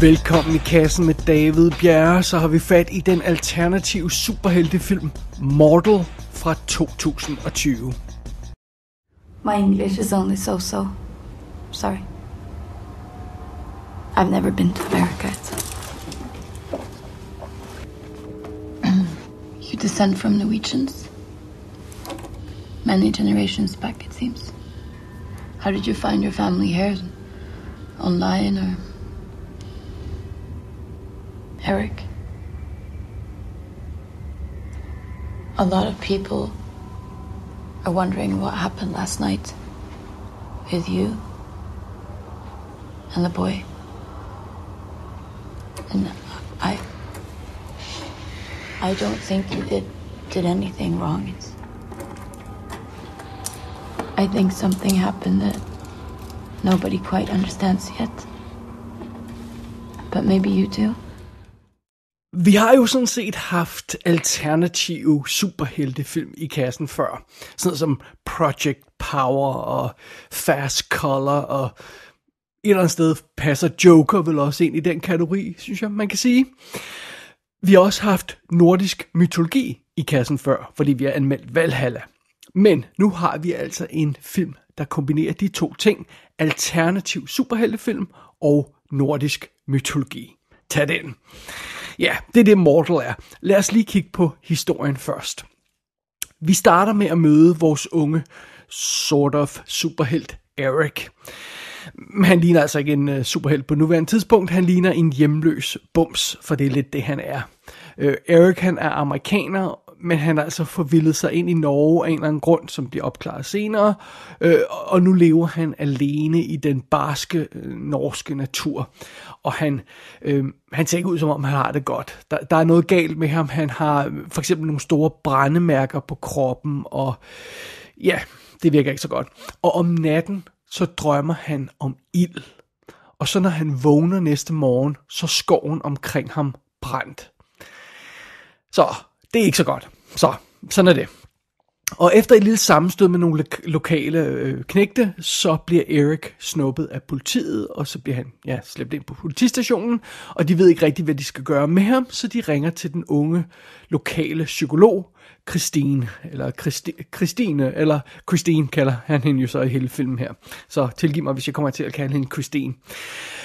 Velkommen i kassen med David Bjerre, så har vi fat i den alternative superheltefilm Mortal fra 2020. My English is only so-so. Sorry. I've never been to America. you descend from Norwegians? Many generations back, it seems. How did you find your family here? Online or... Eric? A lot of people are wondering what happened last night with you and the boy. And I I don't think you did did anything wrong. It's I think something happened that nobody quite understands yet. But maybe you do. Vi har jo sådan set haft alternative superheltefilm i kassen før. Sådan som Project Power og Fast Color og et eller andet sted passer Joker vel også ind i den kategori, synes jeg, man kan sige. Vi har også haft nordisk mytologi i kassen før, fordi vi har anmeldt Valhalla. Men nu har vi altså en film, der kombinerer de to ting, alternativ superheltefilm og nordisk mytologi. Tag den. Ja, det er det Mortal er. Lad os lige kigge på historien først. Vi starter med at møde vores unge sort of superhelt Eric. Han ligner altså ikke en uh, superhelt på nuværende tidspunkt. Han ligner en hjemløs bums, for det er lidt det, han er. Uh, Eric, han er amerikaner, men han har altså forvildet sig ind i Norge af en eller anden grund, som bliver opklaret senere, øh, og nu lever han alene i den barske øh, norske natur, og han, øh, han ser ikke ud som om han har det godt. Der, der er noget galt med ham, han har øh, for eksempel nogle store brændemærker på kroppen, og ja, det virker ikke så godt. Og om natten, så drømmer han om ild. Og så når han vågner næste morgen, så skoven omkring ham brændt. Så det er ikke så godt. Så, sådan er det. Og efter et lille sammenstød med nogle lo- lokale øh, knægte, så bliver Erik snuppet af politiet, og så bliver han ja, slæbt ind på politistationen, og de ved ikke rigtigt, hvad de skal gøre med ham, så de ringer til den unge lokale psykolog, Christine, eller Christi, Christine, eller Christine kalder han hende jo så i hele filmen her. Så tilgiv mig, hvis jeg kommer til at kalde hende Christine.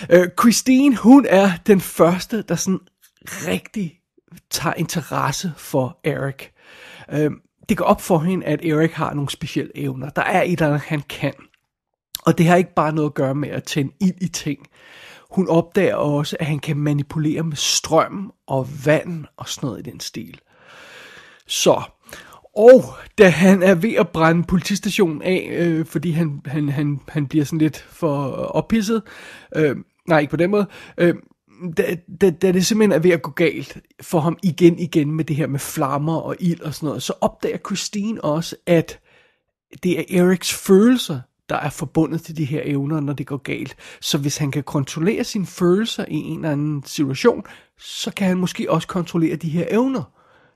Øh, Christine, hun er den første, der sådan rigtig tager interesse for Eric. Øh, det går op for hende, at Erik har nogle specielle evner. Der er et eller andet, han kan. Og det har ikke bare noget at gøre med at tænde ild i ting. Hun opdager også, at han kan manipulere med strøm og vand og sådan noget i den stil. Så, og da han er ved at brænde politistationen af, øh, fordi han, han, han, han bliver sådan lidt for ophidset, øh, nej ikke på den måde, øh, da, da, da det simpelthen er ved at gå galt for ham igen igen med det her med flammer og ild og sådan noget, så opdager Christine også, at det er Eriks følelser, der er forbundet til de her evner, når det går galt. Så hvis han kan kontrollere sine følelser i en eller anden situation, så kan han måske også kontrollere de her evner.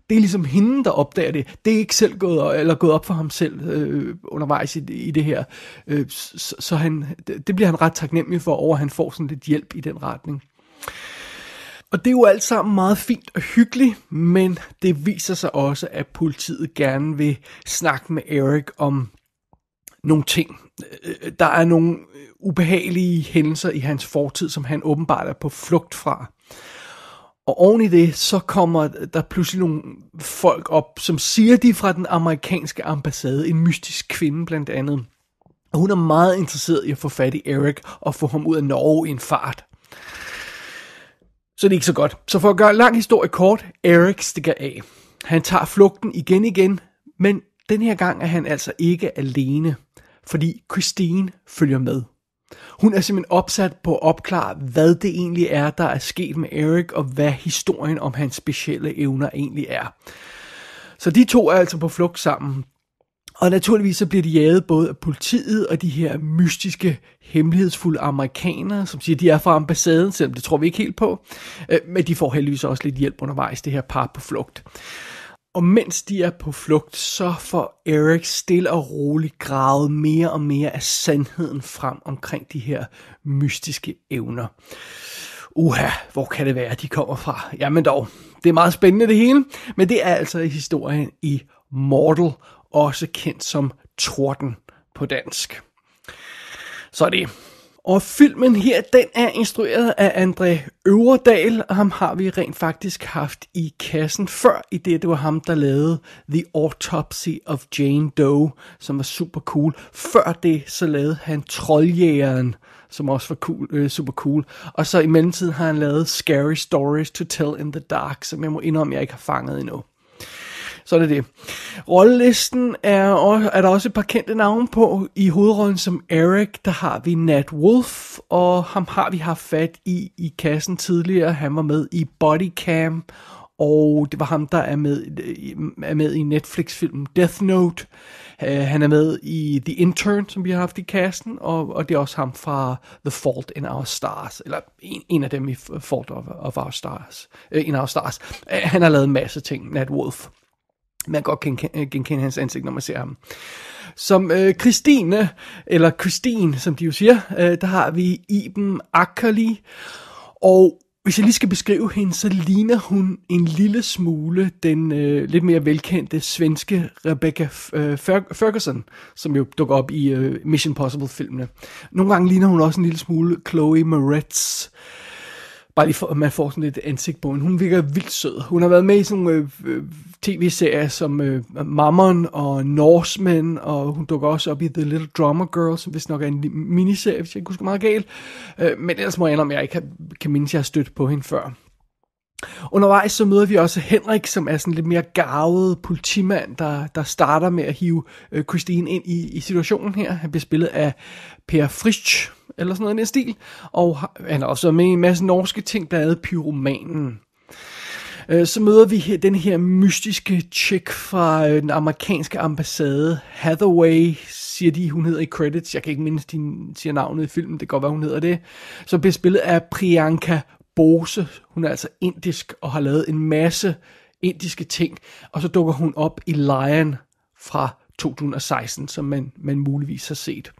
Det er ligesom hende, der opdager det. Det er ikke selv gået, eller gået op for ham selv øh, undervejs i, i det her. Øh, så, så han, det, det bliver han ret taknemmelig for, over at han får sådan lidt hjælp i den retning. Og det er jo alt sammen meget fint og hyggeligt, men det viser sig også, at politiet gerne vil snakke med Eric om nogle ting. Øh, der er nogle ubehagelige hændelser i hans fortid, som han åbenbart er på flugt fra. Og oven i det, så kommer der pludselig nogle folk op, som siger de fra den amerikanske ambassade, en mystisk kvinde blandt andet. Og hun er meget interesseret i at få fat i Eric og få ham ud af Norge i en fart. Så det er ikke så godt. Så for at gøre en lang historie kort, Eric stikker af. Han tager flugten igen igen, men den her gang er han altså ikke alene, fordi Christine følger med. Hun er simpelthen opsat på at opklare, hvad det egentlig er, der er sket med Eric, og hvad historien om hans specielle evner egentlig er. Så de to er altså på flugt sammen. Og naturligvis så bliver de jaget både af politiet og de her mystiske, hemmelighedsfulde amerikanere, som siger, de er fra ambassaden, selvom det tror vi ikke helt på. Øh, men de får heldigvis også lidt hjælp undervejs, det her par på flugt. Og mens de er på flugt, så får Eric stille og roligt gravet mere og mere af sandheden frem omkring de her mystiske evner. uha, hvor kan det være, de kommer fra? Jamen dog, det er meget spændende det hele, men det er altså historien i Mortal, også kendt som Torden på dansk. Så er det. Og filmen her, den er instrueret af André Øverdal, og ham har vi rent faktisk haft i kassen før, i det det var ham, der lavede The Autopsy of Jane Doe, som var super cool. Før det, så lavede han Trolljægeren, som også var cool, øh, super cool. Og så i mellemtiden har han lavet Scary Stories to Tell in the Dark, som jeg må indrømme, jeg ikke har fanget endnu. Så er det det. Rollelisten er, også, er der også et par kendte navne på. I hovedrollen som Eric, der har vi Nat Wolf, og ham har vi haft fat i i kassen tidligere. Han var med i Bodycam, og det var ham, der er med, er med i Netflix-filmen Death Note. Uh, han er med i The Intern, som vi har haft i kassen, og, og det er også ham fra The Fault in Our Stars, eller en, en af dem i Fault of, of Our Stars, uh, in Our Stars. Uh, han har lavet en masse ting, Nat Wolf. Man godt kan øh, genkende hans ansigt, når man ser ham. Som øh, Christine, eller Christine, som de jo siger, øh, der har vi Iben Akkerli. Og hvis jeg lige skal beskrive hende, så ligner hun en lille smule den øh, lidt mere velkendte svenske Rebecca øh, Ferguson, som jo dukker op i øh, Mission Possible-filmene. Nogle gange ligner hun også en lille smule Chloe Moretz. Øh, Bare lige for, at man får sådan lidt ansigt på hende. Hun virker vildt sød. Hun har været med i sådan nogle øh, øh tv-serier som øh, Mammon og Norseman, og hun dukker også op i The Little Drummer Girl, som vist nok er en miniserie, hvis jeg ikke husker meget galt. Øh, men ellers må jeg om jeg ikke kan, kan mindes, at jeg har stødt på hende før. Undervejs så møder vi også Henrik, som er sådan lidt mere gavet politimand, der, der starter med at hive øh, Christine ind i, i situationen her. Han bliver spillet af Per Frisch, eller sådan noget i den stil. Og han er også med i en masse norske ting, der er pyromanen. Øh, så møder vi den her mystiske chick fra øh, den amerikanske ambassade, Hathaway, siger de, hun hedder i credits. Jeg kan ikke mindst, de siger navnet i filmen, det kan godt være, hun hedder det. Så bliver spillet af Priyanka Bose. Hun er altså indisk og har lavet en masse indiske ting. Og så dukker hun op i Lion fra 2016, som man, man muligvis har set.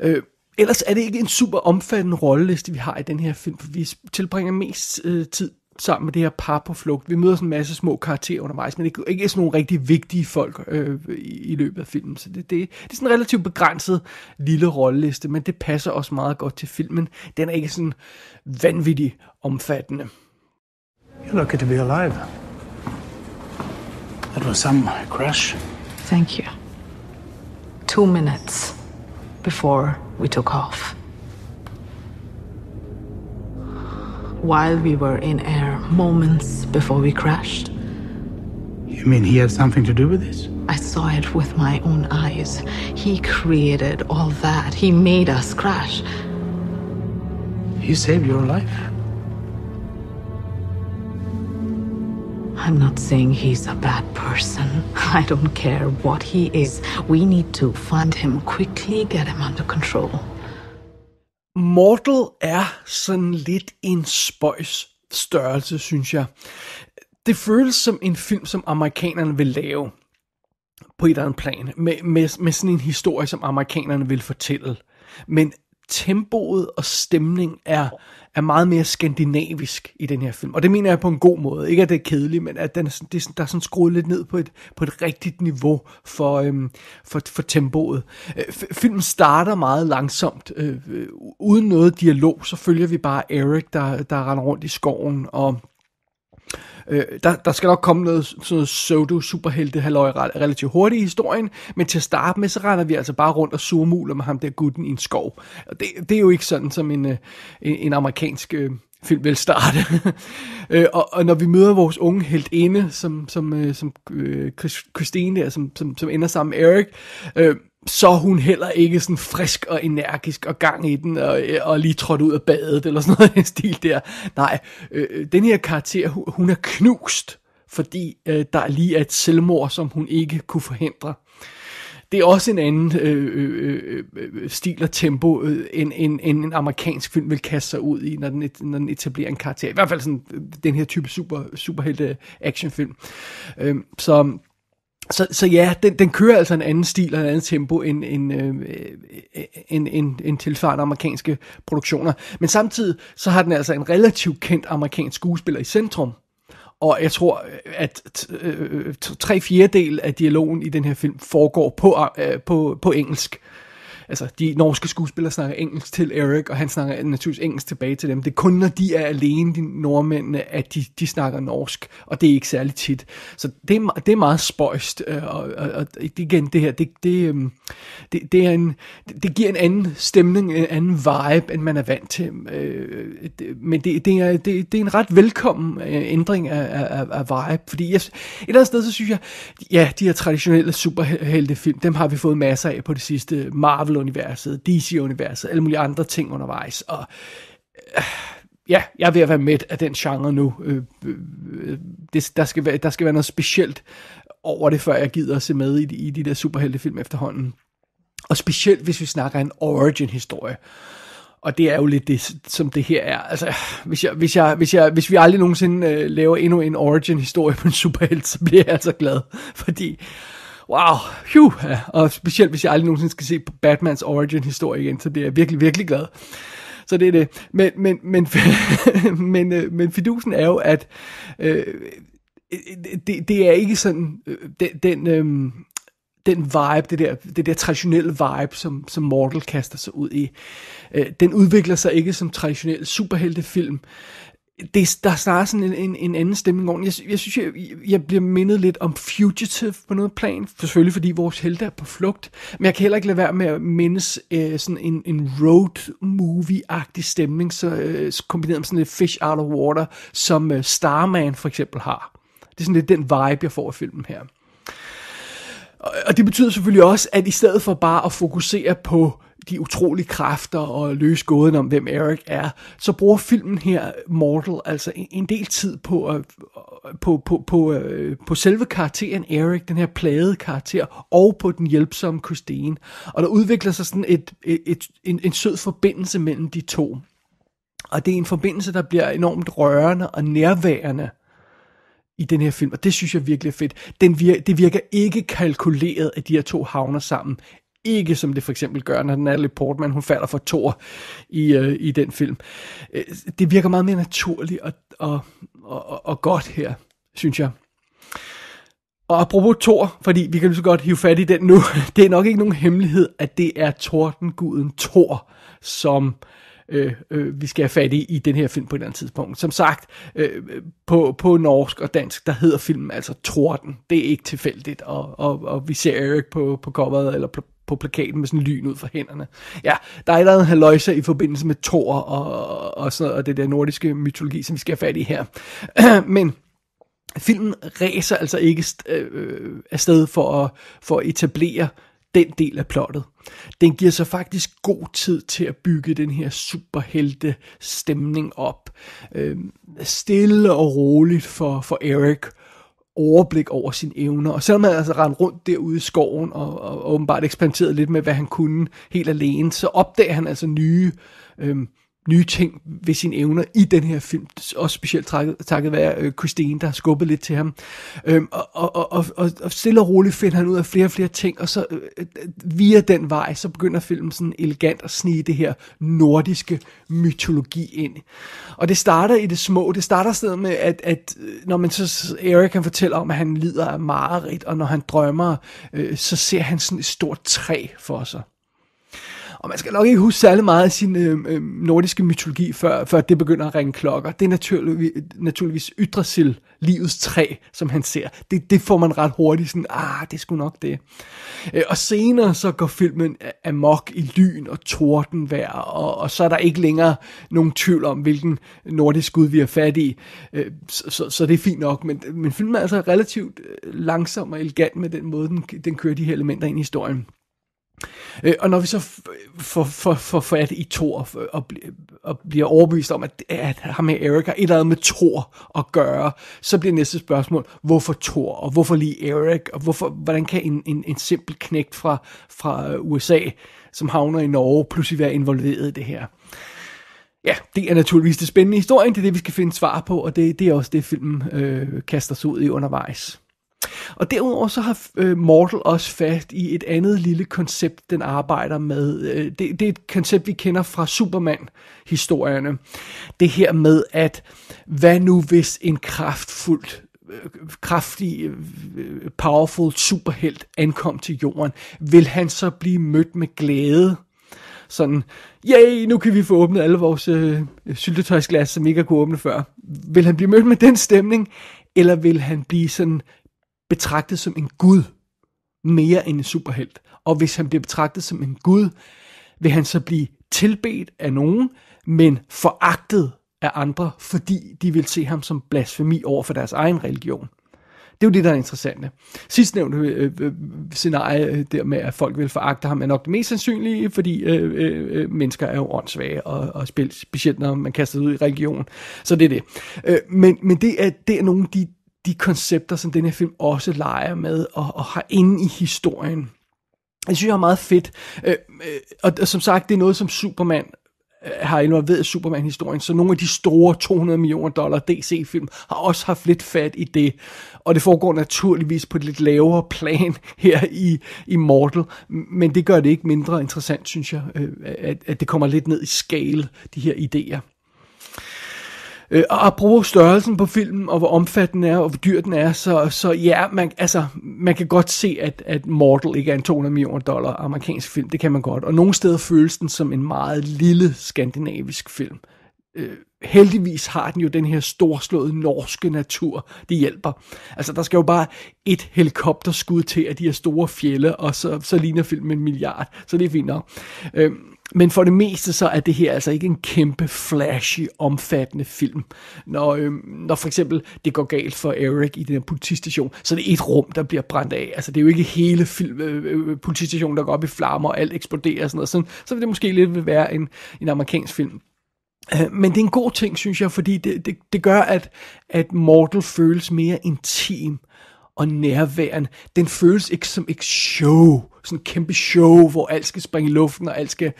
Øh, ellers er det ikke en super omfattende rolleliste, vi har i den her film, for vi tilbringer mest øh, tid sammen med det her par på flugt. Vi møder sådan en masse små karakterer undervejs, men ikke, ikke sådan nogle rigtig vigtige folk øh, i, i løbet af filmen. Så det, det, det er sådan en relativt begrænset lille rolleliste, men det passer også meget godt til filmen. Den er ikke sådan vanvittig omfattende. You're lucky to be alive. That was some crash. Thank you. Two minutes before we took off. while we were in air, moments before we crashed. You mean he had something to do with this? I saw it with my own eyes. He created all that. He made us crash. He saved your life. I'm not saying he's a bad person. I don't care what he is. We need to find him quickly, get him under control. Mortal er sådan lidt en spøjs størrelse, synes jeg. Det føles som en film, som amerikanerne vil lave på et eller andet plan, med, med, med sådan en historie, som amerikanerne vil fortælle. Men tempoet og stemning er, er meget mere skandinavisk i den her film. Og det mener jeg på en god måde. Ikke at det er kedeligt, men at den, det, der er sådan skruet lidt ned på et, på et rigtigt niveau for, øhm, for, for tempoet. Øh, filmen starter meget langsomt, øh, øh, uden noget dialog. Så følger vi bare Eric, der, der render rundt i skoven og Øh, der, der skal nok komme noget, sådan noget pseudo-superhelte halløj relativt hurtigt i historien, men til at starte med, så render vi altså bare rundt og surmuler med ham der gutten i en skov. Og det, det er jo ikke sådan, som en, øh, en, en amerikansk øh, film vil starte. øh, og, og når vi møder vores unge helt inde, som, som, øh, som øh, Christine der, som, som, som ender sammen med Eric, øh, så er hun heller ikke sådan frisk og energisk og gang i den, og, og lige trådt ud af badet, eller sådan noget i stil der. Nej, øh, øh den her karakter, hun er knust, fordi øh, der lige er et selvmord, som hun ikke kunne forhindre. Det er også en anden øh, øh, øh, øh stil og tempo, øh, end, end, end en amerikansk film vil kaste sig ud i, når den, når den etablerer en karakter. I hvert fald sådan øh, den her type super, superhelte actionfilm. Øh, så så, så ja, den, den kører altså en anden stil og en anden tempo end, end, øh, øh, end, end, end tilsvarende amerikanske produktioner. Men samtidig så har den altså en relativt kendt amerikansk skuespiller i centrum. Og jeg tror, øh, at øh, øh tre fjerdedel af dialogen i den her film foregår på, øh, på, på engelsk altså de norske skuespillere snakker engelsk til Eric, og han snakker naturligvis engelsk tilbage til dem. Det er kun, når de er alene, de nordmændene, at de, de snakker norsk, og det er ikke særlig tit. Så det er, det er meget spøjst, øh, og, og, og igen, det her, det, det, øhm, det, det, er en, det giver en anden stemning, en anden vibe, end man er vant til. Øh, men det, det, er, det, det er en ret velkommen øh, ændring af, af, af vibe, fordi jeg, et eller andet sted, så synes jeg, ja, de her traditionelle superheltefilm, dem har vi fået masser af på det sidste. Marvel Marvel-universet, DC-universet, alle mulige andre ting undervejs, og øh, ja, jeg er ved at være med af den genre nu. Øh, øh, øh, det, der, skal være, der skal være noget specielt over det, før jeg gider at se med i, i de der superheltefilm efterhånden. Og specielt, hvis vi snakker en origin-historie. Og det er jo lidt det, som det her er. Altså, hvis, jeg, hvis, jeg, hvis, jeg, hvis vi aldrig nogensinde øh, laver endnu en origin-historie på en superhelt, så bliver jeg altså glad. Fordi wow, phew, ja. og specielt hvis jeg aldrig nogensinde skal se Batmans origin historie igen, så det er jeg virkelig, virkelig glad. Så det er det. Men, men, men, men, øh, men fidusen er jo, at øh, det, det er ikke sådan, øh, den, den, øh, den vibe, det der, det der traditionelle vibe, som, som Mortal kaster sig ud i, øh, den udvikler sig ikke som traditionel superheltefilm det, der er snarere sådan en, en, en anden stemning over Jeg, jeg synes, jeg, jeg bliver mindet lidt om Fugitive på noget plan. Selvfølgelig fordi vores helte er på flugt. Men jeg kan heller ikke lade være med at mindes øh, sådan en, en road movie-agtig stemning, så, øh, kombineret med sådan lidt fish out of water, som øh, Starman for eksempel har. Det er sådan lidt den vibe, jeg får af filmen her. Og, og det betyder selvfølgelig også, at i stedet for bare at fokusere på de utrolige kræfter og løse gåden om, hvem Eric er, så bruger filmen her, Mortal, altså en del tid på, på, på, på, øh, på selve karakteren Eric, den her plagede karakter, og på den hjælpsomme Christine. Og der udvikler sig sådan et, et, et, en, en sød forbindelse mellem de to. Og det er en forbindelse, der bliver enormt rørende og nærværende i den her film, og det synes jeg virkelig er fedt. Den vir- det virker ikke kalkuleret, at de her to havner sammen ikke som det for eksempel gør, når Natalie Portman hun falder for Thor i, øh, i den film. Øh, det virker meget mere naturligt og, og, og, og godt her, synes jeg. Og apropos Thor, fordi vi kan lige så godt hive fat i den nu, det er nok ikke nogen hemmelighed, at det er tordenguden Thor, som øh, øh, vi skal have fat i i den her film på et eller andet tidspunkt. Som sagt, øh, på, på norsk og dansk, der hedder filmen altså Torden. Det er ikke tilfældigt, og, og, og vi ser Erik på, på coveret, eller på, på plakaten med sådan lyn ud fra hænderne. Ja, der er et eller andet haløjse i forbindelse med Thor og, og, sådan, og det der nordiske mytologi, som vi skal have fat i her. Men filmen ræser altså ikke øh, øh, afsted for at, for at etablere den del af plottet. Den giver sig faktisk god tid til at bygge den her superhelte stemning op. Øh, stille og roligt for, for Eric overblik over sine evner. Og selvom han altså rendte rundt derude i skoven og, og åbenbart eksperimenterede lidt med, hvad han kunne helt alene, så opdager han altså nye øh, nye ting ved sine evner i den her film. Også specielt takket, takket være øh, Christine, der har skubbet lidt til ham. Øhm, og, og, og, og, og stille og roligt finder han ud af flere og flere ting, og så øh, øh, via den vej, så begynder filmen sådan elegant at snige det her nordiske mytologi ind. Og det starter i det små. Det starter stedet med, at, at øh, når man så, Erik kan fortælle om, at han lider af mareridt, og når han drømmer, øh, så ser han sådan et stort træ for sig. Og man skal nok ikke huske særlig meget af sin øh, øh, nordiske mytologi, før, før det begynder at ringe klokker. Det er naturligvis, naturligvis Yggdrasil, livets træ, som han ser. Det, det får man ret hurtigt sådan, ah, det skulle nok det. Øh, og senere så går filmen amok i lyn og tordenvejr, og, og så er der ikke længere nogen tvivl om, hvilken nordisk gud vi er fat i. Øh, så, så, så det er fint nok, men, men filmen er altså relativt øh, langsom og elegant med den måde, den, den kører de her elementer ind i historien. Øh, og når vi så får for, for fat i Thor og, og bliver overbevist om, at, at ham med Erik har et eller andet med Thor at gøre, så bliver næste spørgsmål, hvorfor Thor, og hvorfor lige Erik, og hvorfor, hvordan kan en, en, en simpel knægt fra, fra USA, som havner i Norge, pludselig være involveret i det her? Ja, det er naturligvis det spændende historie, det er det, vi skal finde svar på, og det, det er også det, filmen øh, kaster sig ud i undervejs. Og derudover så har øh, Mortal også fast i et andet lille koncept, den arbejder med. Øh, det, det er et koncept, vi kender fra Superman-historierne. Det her med, at hvad nu hvis en kraftfuld øh, kraftig, øh, powerful superhelt ankom til jorden, vil han så blive mødt med glæde? Sådan, yay, nu kan vi få åbnet alle vores øh, syltetøjsglas, som ikke har kunnet åbne før. Vil han blive mødt med den stemning, eller vil han blive sådan betragtet som en gud, mere end en superhelt? Og hvis han bliver betragtet som en gud, vil han så blive tilbedt af nogen, men foragtet af andre, fordi de vil se ham som blasfemi over for deres egen religion. Det er jo det, der er interessant. Sidst nævnte øh, øh, øh, scenarie øh, der med, at folk vil foragte ham, er nok det mest sandsynlige, fordi øh, øh, øh mennesker er jo åndssvage, og, og specielt når man kaster ud i religion. Så det er det. Øh, men, men det er, det er nogle af de, de koncepter, som den her film også leger med, og, og har inde i historien. Jeg synes, det er meget fedt. Øh, øh, og, og som sagt, det er noget, som Superman Øh, har involveret Superman-historien, så nogle af de store 200 millioner dollar DC-film har også haft lidt fat i det. Og det foregår naturligvis på et lidt lavere plan her i, i Mortal, men det gør det ikke mindre interessant, synes jeg, øh, at, at det kommer lidt ned i scale, de her idéer. Øh, og apropos størrelsen på filmen, og hvor omfattende den er, og hvor dyr den er, så, så ja, man, altså, man kan godt se, at, at Mortal ikke er en 200 millioner dollar amerikansk film. Det kan man godt. Og nogle steder føles den som en meget lille skandinavisk film. Øh, heldigvis har den jo den her storslåede norske natur, det hjælper. Altså, der skal jo bare et helikopterskud til af de her store fjelle, og så, så ligner filmen en milliard, så det er fint nok. Øh, men for det meste så er det her altså ikke en kæmpe, flashy, omfattende film. Når, øh, når for eksempel det går galt for Eric i den her politistation, så er det et rum, der bliver brændt af. Altså det er jo ikke hele film, øh, øh, øh politistationen, der går op i flammer, og alt eksploderer og sådan noget. Så, så vil det måske lidt vil være en, en amerikansk film. Øh, men det er en god ting, synes jeg, fordi det, det, det gør, at, at Mortal føles mere intim og nærværen. Den føles ikke som et show, sådan en kæmpe show, hvor alt skal springe i luften, og alt skal,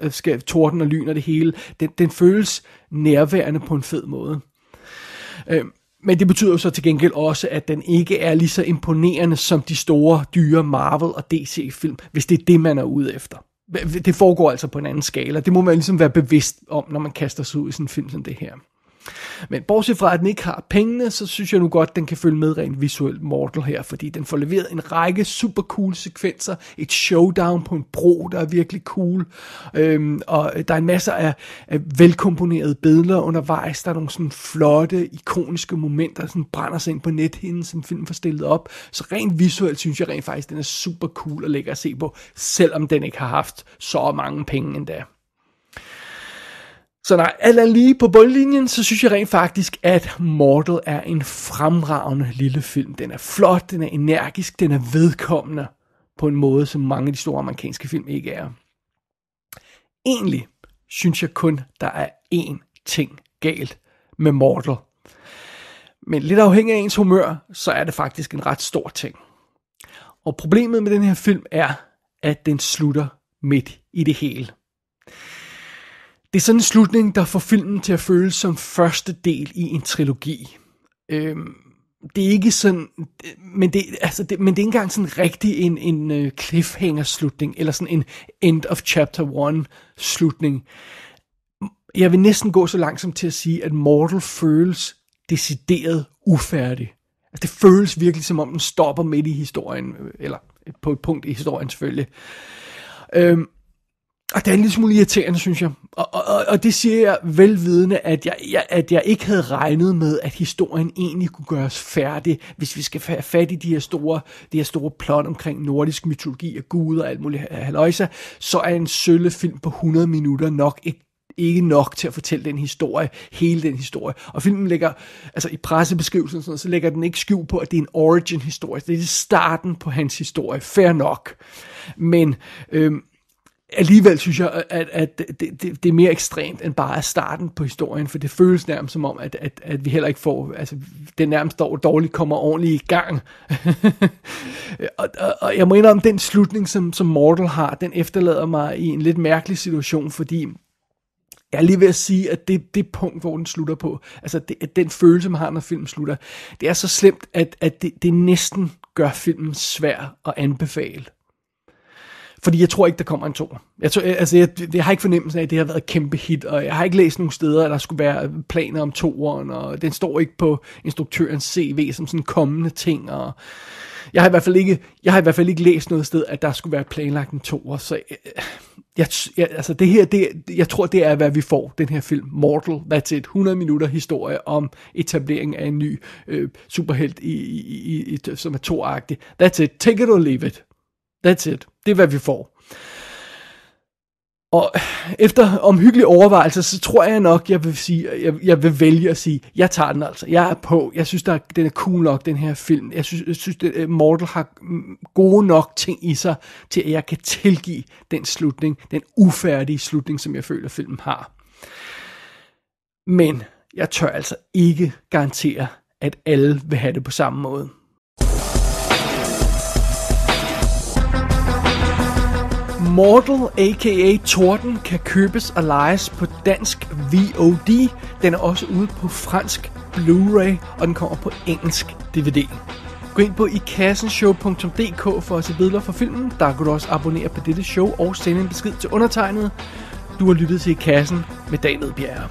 øh, skal torden og lyn og det hele. Den, den føles nærværende på en fed måde. Øh, men det betyder jo så til gengæld også, at den ikke er lige så imponerende som de store, dyre Marvel og DC-film, hvis det er det, man er ude efter. Det foregår altså på en anden skala. Det må man ligesom være bevidst om, når man kaster sig ud i sådan en film som det her. Men bortset fra, at den ikke har pengene, så synes jeg nu godt, at den kan følge med rent visuelt Mortal her, fordi den får leveret en række super cool sekvenser, et showdown på en bro, der er virkelig cool, øhm, og der er en masse af, af velkomponerede billeder undervejs, der er nogle sådan flotte, ikoniske momenter, der sådan brænder sig ind på nethinden, som filmen får stillet op, så rent visuelt synes jeg rent faktisk, den er super cool at lægge at se på, selvom den ikke har haft så mange penge endda. Så nej, alt er lige på bundlinjen, så synes jeg rent faktisk, at Mortal er en fremragende lille film. Den er flot, den er energisk, den er vedkommende på en måde, som mange af de store amerikanske film ikke er. Egentlig synes jeg kun, der er én ting galt med Mortal. Men lidt afhængig af ens humør, så er det faktisk en ret stor ting. Og problemet med den her film er, at den slutter midt i det hele. Det er sådan en slutning, der får filmen til at føles som første del i en trilogi. Øhm, det er ikke sådan, men det, altså det, men det er ikke engang sådan rigtig en, en øh, cliffhanger-slutning, eller sådan en end of chapter 1 slutning. Jeg vil næsten gå så langsomt til at sige, at Mortal føles decideret ufærdig. Altså det føles virkelig som om den stopper midt i historien, øh, eller på et punkt i historien selvfølgelig. Øhm, og det er en lille smule irriterende, synes jeg. Og, og, og det siger jeg velvidende, at jeg, jeg, at jeg ikke havde regnet med, at historien egentlig kunne gøres færdig, hvis vi skal have fat i de her store, de her store plot omkring nordisk mytologi og gud og alt muligt haløjsa, så er en sølle film på 100 minutter nok ikke ikke nok til at fortælle den historie, hele den historie. Og filmen lægger, altså i pressebeskrivelsen, og sådan, så lægger den ikke skjul på, at det er en origin-historie. Det er starten på hans historie. Fair nok. Men øhm, alligevel synes jeg, at, at det, det, det er mere ekstremt end bare starten på historien, for det føles nærmest som om, at, at, at vi heller ikke får, altså det nærmest dårligt kommer ordentligt i gang. og, og, og jeg må indrømme, den slutning, som, som Mortal har, den efterlader mig i en lidt mærkelig situation, fordi jeg er lige ved at sige, at det, det punkt, hvor den slutter på, altså det, at den følelse, man har, når filmen slutter, det er så slemt, at, at det, det næsten gør filmen svær at anbefale. Fordi jeg tror ikke, der kommer en to. Jeg, tror, øh, altså, jeg, jeg har ikke fornemmelsen af, at det har været et kæmpe hit, og jeg har ikke læst nogen steder, at der skulle være planer om toeren, og den står ikke på instruktørens CV som sådan kommende ting, og jeg har i hvert fald ikke, jeg har i hvert fald ikke læst noget sted, at der skulle være planlagt en toer, så jeg, jeg, jeg, altså det her, det, jeg tror, det er, hvad vi får, den her film, Mortal, that's it, 100 minutter historie om etablering af en ny øh, superhelt, i, i, i, som er toagtig. That's it, take it or leave it. That's it. Det er, hvad vi får. Og efter omhyggelig overvejelse, så tror jeg nok, jeg vil, sige, jeg, jeg vil vælge at sige, jeg tager den altså. Jeg er på. Jeg synes, der, den er cool nok, den her film. Jeg synes, jeg synes det, øh, Mortal har mm, gode nok ting i sig, til at jeg kan tilgive den slutning, den ufærdige slutning, som jeg føler, filmen har. Men jeg tør altså ikke garantere, at alle vil have det på samme måde. Immortal, a.k.a. Torden, kan købes og lejes på dansk VOD. Den er også ude på fransk Blu-ray, og den kommer på engelsk DVD. Gå ind på ikassenshow.dk for at se billeder fra filmen. Der kan du også abonnere på dette show og sende en besked til undertegnet. Du har lyttet til I Kassen med Daniel Bjerre.